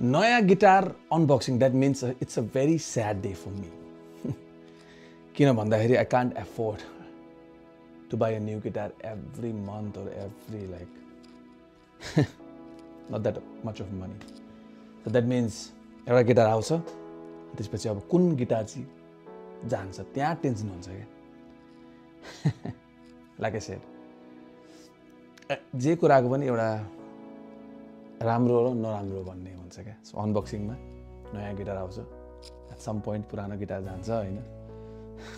नयाँ guitar unboxing that means it's a very sad day for me किन भन्दाखेरि I can't afford to buy a new guitar every month or every like not that much of money that means एउटा guitar आउँछ त्यसपछि अब कुन guitar चाहिँ जान्छ? त्यहाँ टेन्सन हुन्छ क्या? लाइक ए सेड जे कुराको पनि एउटा राम्रो र नराम्रो भन्ने हुन्छ क्या। सो अनबक्सिङमा नयाँ गिटार आउँछ। एट सम पोइन्ट पुरानो गिटार जान्छ होइन?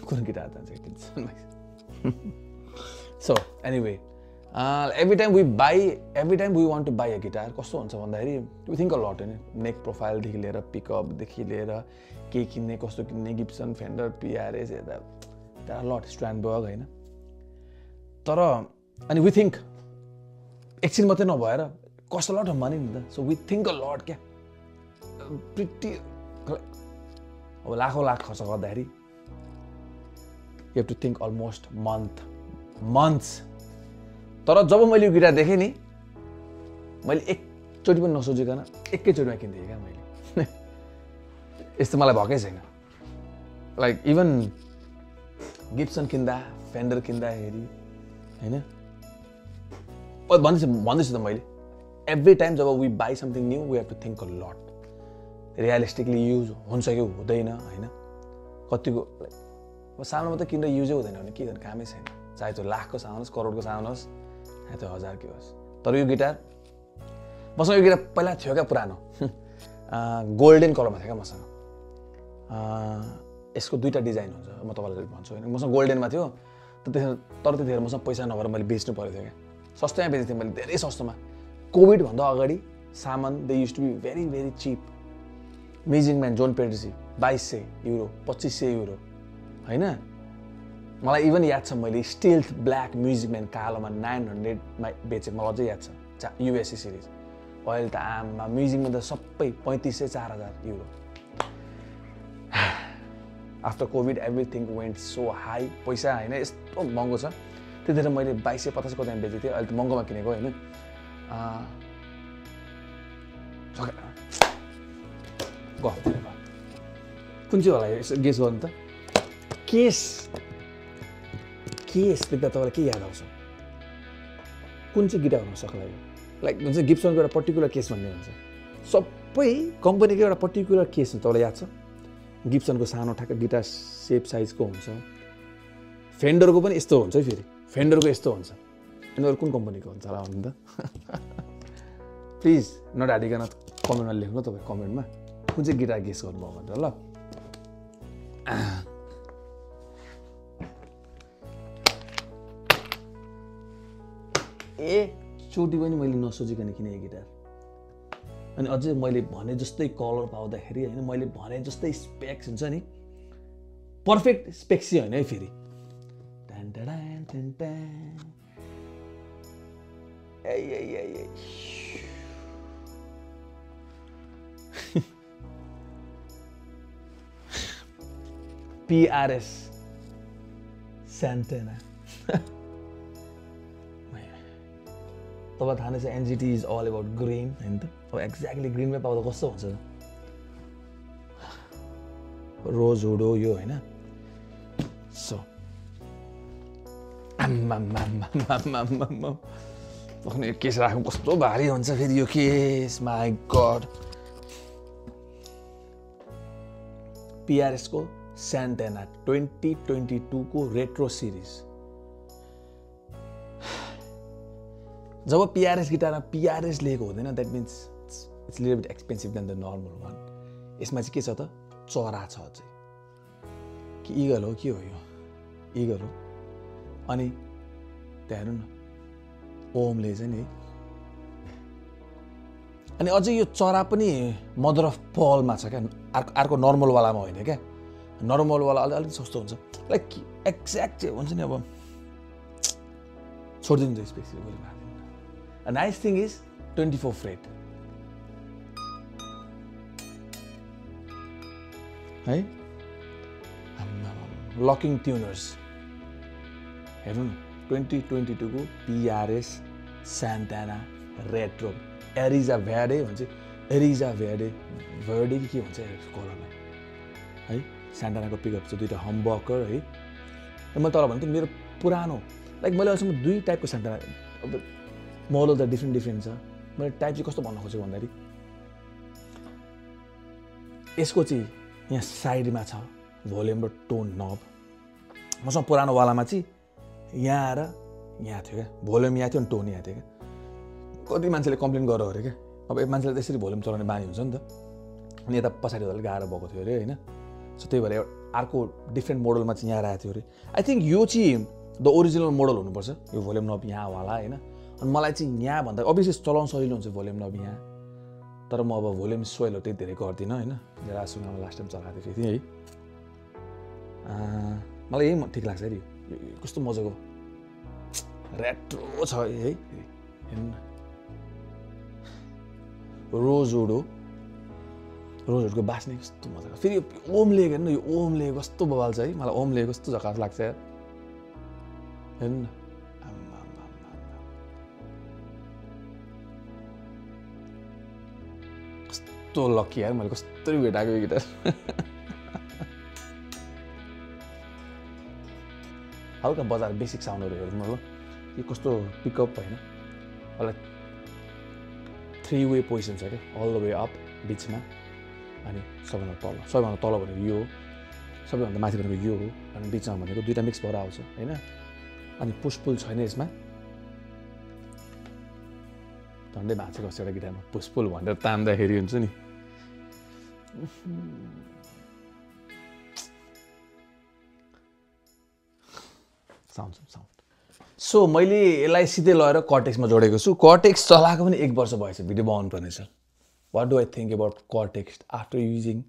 कुन गिटार जान्छ so anyway every time we buy every time we want to buy a guitar कस्तो हुन्छ भन्दाखेरि वी थिङ्क अ लट होइन? नेक प्रोफाइलदेखि लिएर पिकअपदेखि लिएर के किन्ने कस्तो किन्ने गिप्सन फेन्डर पिआरएस यता त्यहाँ लट स्ट्यान्डबर्ग होइन? तर अनि वी थिङ्क एकछिन मात्रै नभएर कस्ट लट अफ मनी नि त। So we think a lot क्या? प्रिटी अब लाखौँ लाख खर्च गर्दाखेरि you have to think almost month months तर जब मैले यो गिटार देखेँ नि मैले एकचोटि पनि नसोचिकन एकैचोटिमा किनिदिएँ क्या मैले। यस्तो मलाई भएकै छैन। लाइक इभन गिप्सन किन्दा फेन्डर किन्दाखेरि होइन? भन्दैछु भन्दैछु त मैले। Every time job we buy something new we have to think a lot realistically use हुन्छ कि हुँदैन होइन? कतिको अब सानो मात्रै किनेर युजै हुँदैन भने के गर्नु? कामै छैन। चाहे त्यो लाखको सामान होस् करोडको सामान होस् चाहे त्यो हजारकै होस्। तर यो गिटार मसँग यो गिटार पहिला थियो क्या पुरानो। गोल्डेन कलरमा थियो क्या मसँग। यसको दुईवटा डिजाइन हुन्छ म तपाईँलाई भन्छु होइन। मसँग गोल्डेनमा थियो त्यतिखेर तर त्यतिखेर मसँग पैसा नभएर मैले बेच्नु परेको थियो क्या। सस्तैमा बेचेको थिएँ मैले धेरै सस्तोमा। कोभिडभन्दा अगाडि सामान they used to be very very cheap music man John Petrucci बाइस सय युरो पच्चिस सय युरो होइन? मलाई इभन याद छ मैले स्टिल ब्ल्याक म्युजिक म्यान कालोमा नाइन हन्ड्रेडमा बेचेको मलाई अझै याद छ। चा युएसए सिरिज अहिले त आममा म्युजिकमा त सबै पैँतिस सय चार हजार euro after covid everything went so high पैसा होइन यस्तो महँगो छ। त्यतिखेर मैले बाइस सय पचास कतिमा बेचेको थिएँ। अहिले त महँगोमा किनेको होइन? गफ कुन चाहिँ होला यसो गेस गर्नु त केस केस देख्दा तपाईँलाई के याद आउँछ कुन चाहिँ गिटार हुन सक्ला यो लाइक हुन्छ गिप्सनको एउटा पर्टिकुलर केस भन्ने हुन्छ सबै कम्पनीको एउटा पर्टिकुलर केस हुन्छ तपाईँलाई याद छ गिप्सनको सानो ठ्याक्क गिटार सेप साइजको हुन्छ फेन्डरको पनि यस्तो हुन्छ फेरि फेन्डरको यस्तो हुन्छ यिनीहरू कुन कम्पनीको हुन्छ होला भन्नु त प्लिज नडाडिकन कमेन्टमा लेख्नु तपाईँ कमेन्टमा कुन चाहिँ गिटार गेस गर्नुभयो भनेर ल एकचोटि पनि मैले नसोचिकन किने गिटार अनि अझै मैले भने जस्तै कलर पाउँदाखेरि होइन मैले भने जस्तै स्पेक्स हुन्छ नि पर्फेक्ट स्पेक्स होइन है फेरि पिआरएस स्यान्टेना तपाईँ थाहा नै छ NGT is all about green होइन त अब एक्ज्याक्टली ग्रिनमै पाउँदा कस्तो हुन्छ रोज हुडो यो होइन सो पक्ने यो केस राख्नु कस्तो भारी हुन्छ फेरि यो केस माई गड पिआरएसको स्यान्टेना ट्वेन्टी ट्वेन्टी टूको रेट्रो सिरिज जब पिआरएस गिटारमा पिआरएस लिएको हुँदैन that means it's little bit expensive than the normal one यसमा चाहिँ के छ त चरा छ अझै कि इगल हो के हो यो इगल हो अनि त्यहाँ हेर्नु न ओमले चाहिँ नि अनि अझै यो चरा पनि मदर अफ पलमा छ क्या अर्को अर्को नर्मलवालामा होइन क्या। नर्मलवाला अलिक अलिक सस्तो हुन्छ। लाइक एक्ज्याक्ट चाहिँ हुन्छ नि अब। छोडिदिनु त specific A nice thing is 24 fret. है? लकिङ ट्युनर्स हेर्नु न। ट्वेन्टी ट्वेन्टी टूको पिआरएस स्यान्टाना रेट्रो। एरिजा भ्याडे भन्छ। एरिजा भेडे भर्डे कि भन्छ कलरलाई है स्यान्टानाको पिकअप छ दुइटा हम्बकर है। मैले तल भन्थेँ मेरो पुरानो लाइक मैले अहिलेसम्म दुई टाइपको स्यान्टाना अब मोडल त डिफ्रेन्ट डिफ्रेन्ट छ। मैले टाइप चाहिँ कस्तो भन्न खोजेको भन्दाखेरि यसको चाहिँ यहाँ साइडमा छ भोल्युम र टोन नब मसँग पुरानोवालामा चाहिँ यहाँ आएर यहाँ थियो क्या। भोल्युम यहाँ थियो अनि टोन यहाँ थियो क्या। कति मान्छेले कम्प्लेन गर अरे क्या? अब मान्छेले त्यसरी भोल्युम चलाउने बानी हुन्छ नि त। अनि यता पछाडि अलिक गाह्रो भएको थियो अरे होइन? सो त्यही भएर अर्को डिफ्रेन्ट मोडलमा चाहिँ यहाँ आएको थियो अरे। आई थिङ्क यो चाहिँ द ओरिजिनल मोडल हुनुपर्छ। यो भोल्युम नब यहाँवाला होइन? अनि मलाई चाहिँ यहाँभन्दा अभियसली चलाउनु सजिलो हुन्छ भोल्युम नब यहाँ। तर म अब भोल्युम सोइलहरू त्यही धेरै गर्दिनँ होइन? रासुगामा लास्ट टाइम चलाएको थिएँ है। मलाई यही ठिक लाग्छ अरे कस्तो मजाको रेट्रो छ है हेर्नु रोजवुड हो रोजवुडको बास्ने कस्तो मजाको। फेरि यो ओमले हेर्नु यो ओमले कस्तो बवाल छ है। मलाई ओमले कस्तो झकास लाग्छ यार। हेर्नु कस्तो लक्की यार मैले कस्तो भेटाएको यो गिटार। हल्का बजार बेसिक साउन्डहरू हेर्नु ल यो कस्तो पिकअप होइन होला थ्री वे पोजिसन छ क्या अल द वे अप बिचमा अनि सबैभन्दा तल सबैभन्दा तल भनेको यो हो सबैभन्दा माथि भनेको यो हो अनि बिचमा भनेको दुइटा मिक्स भएर आउँछ होइन अनि पुसपुल छैन यसमा झन्डै भाँचेको एउटा गिटारमा पुसपुल भनेर तान्दाखेरि हुन्छ नि साउन्ड साउन्ड सो मैले यसलाई सिधै लगेर कटेक्समा जोडेको छु। कटेक्स चलाएको पनि एक वर्ष भएछ भिडियो बनाउनु पर्ने छ। What do I think about कटेक्स after using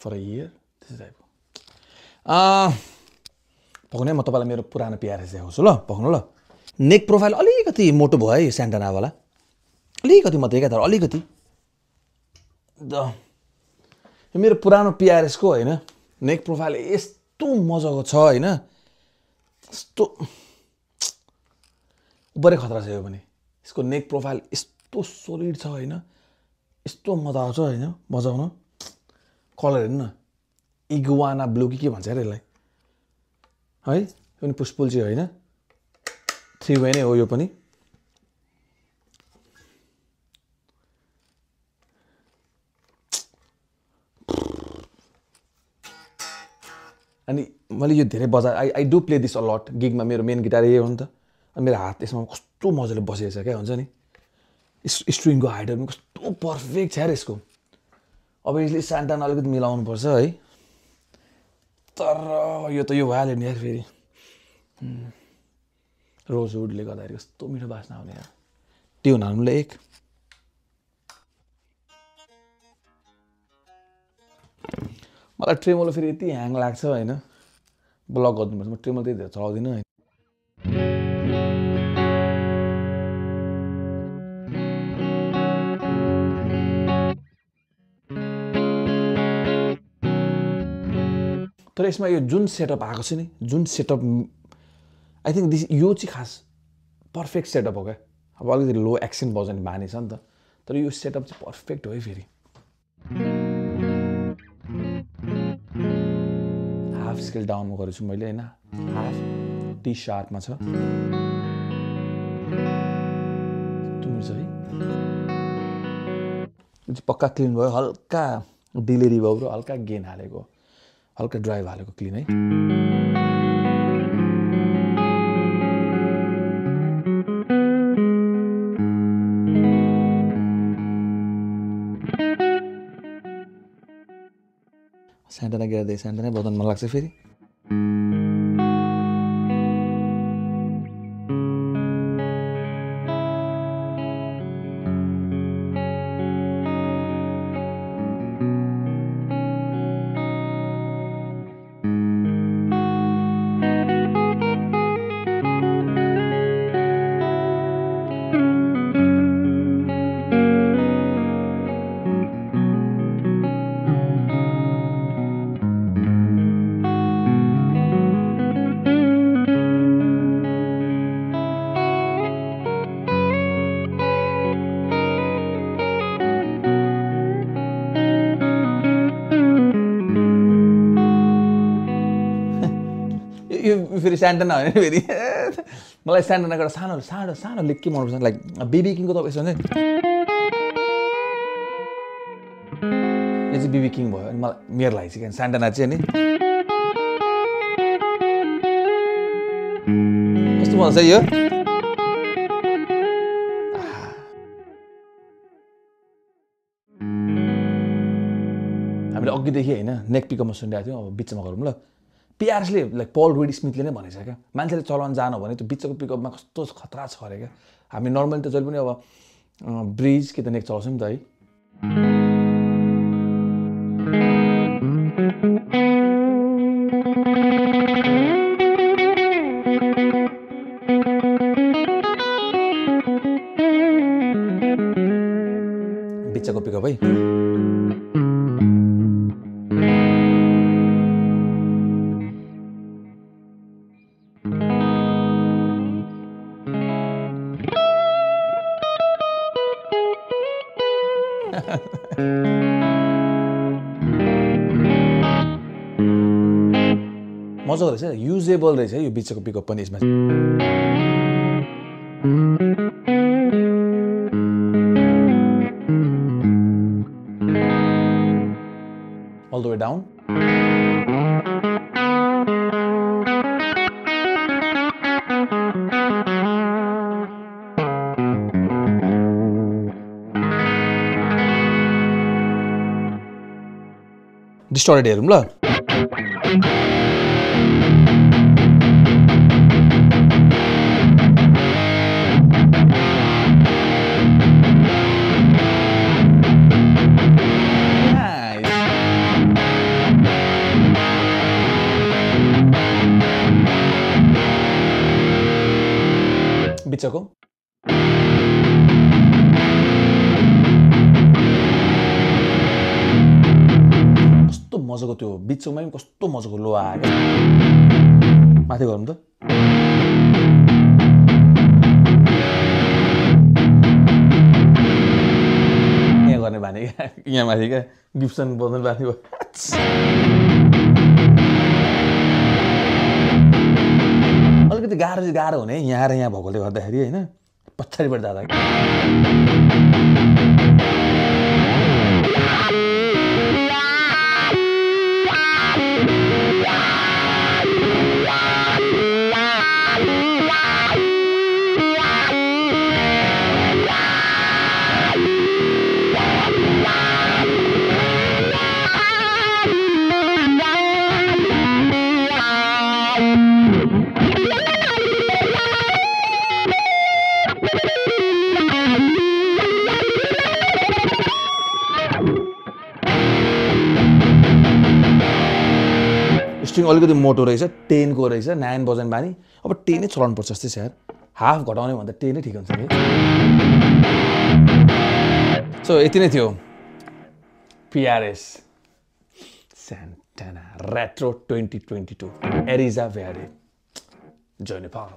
for a year त्यस्तो टाइपको पक्ने म तपाईँलाई मेरो पुरानो पिआरएस देखाउँछु ल पक्नु ल। नेक प्रोफाइल अलिकति मोटो भयो है यो अलिकति मात्रै क्या तर अलिकति। द मेरो पुरानो पिआरएसको होइन नेक प्रोफाइल यस्तो मजाको छ होइन? यस्तो उपरै खतरा छ यो पनि। यसको नेक प्रोफाइल यस्तो सोलिड छ होइन? यस्तो मजा आउँछ होइन? बजाउन। कलर हेर्नु न। इगुवाना ब्लू कि के भन्छ अरे यसलाई? है? यो पनि पुष्पुल चाहिँ होइन? थ्री वे नै हो यो पनि। अनि मैले यो धेरै बजा I I do play this a lot गिगमा मेरो मेन गिटार यही हो नि त। अनि मेरो हात यसमा कस्तो मजाले बसेको छ क्या हुन्छ नि? स्ट्रिङको हाइटहरू पनि कस्तो पर्फेक्ट छ यसको। अब यसले सान्टान अलिकति मिलाउनु पर्छ है। तर यो त यो भइहाल्यो नि यार फेरि। रोजवुडले गर्दाखेरि कस्तो मिठो बास्ना आउने यार। ट्युन हाल्नुले एक। मलाई ट्रेमोलो फेरि यति ह्याङ लाग्छ होइन। ब्लक गरिदिनुपर्छ म ट्रेमोलो त्यही धेरै चलाउँदिनँ होइन। तर यसमा यो जुन सेटअप आएको छ नि जुन सेटअप आई थिङ्क दिस यो चाहिँ खास पर्फेक्ट सेटअप हो क्या। अब अलिकति लो एक्सेन्ट बजाउने बानी छ नि त। तर यो सेटअप चाहिँ पर्फेक्ट हो है फेरि। हाफ स्केल डाउनमा गरेको छु मैले होइन? हाफ टी सार्पमा छ। मिल्छ है। पक्का क्लिन भयो हल्का डिले रिभाउ र हल्का गेन हालेको हल्का ड्राइभ हालेको क्लिन है। स्यान्टाना गिर्दै स्यान्टानै बदन मन लाग्छ फेरि फेरि स्यान्टना होइन फेरि मलाई स्यान्टनाको एउटा सानो सानो सानो लिक्की मनपर्छ लाइक बिबी किङको तपाईँ यसो हुन्छ यो चाहिँ बिबी किङ भयो अनि मलाई मेरो लागि चाहिँ स्यान्टना चाहिँ नि कस्तो मजा छ यो? हामीले अघिदेखि होइन नेक पिकअपमा सुनिरहेको थियौँ अब बिचमा गरौँ ल पिआरएसले लाइक पल रेडी स्मिथले नै भनेको छ क्या। मान्छेले चलाउन जानु भने त्यो बिचको पिकअपमा कस्तो खतरा छ अरे क्या। हामी नर्मली त जहिले पनि अब ब्रिज कि त नेक चलाउँछौँ नि त है। मजाको रहेछ युजेबल रहेछ यो बिचको पिकअप पनि यसमा. डिस्टर्टेड हेरौँ ल बिचको कस्तो मजाको त्यो बिचमा पनि कस्तो मजाको लो आयो क्या माथि गरौँ त यहाँ गर्ने बानी क्या यहाँ माथि क्या गिप्सन बदल बानी भयो अलिकति गाह्रो चाहिँ गाह्रो हुने यहाँ र यहाँ भएकोले गर्दाखेरि होइन पछाडिबाट जाँदा अलिकति मोटो रहेछ टेनको रहेछ नाइन बजन बानी। अब टेनै चलाउनु पर्छ जस्तै छ हाफ घटाउने भन्दा टेनै ठिक हुन्छ कि सो यति नै थियो। PRS Santana Retro 2022 Eriza Verde Joy Nepal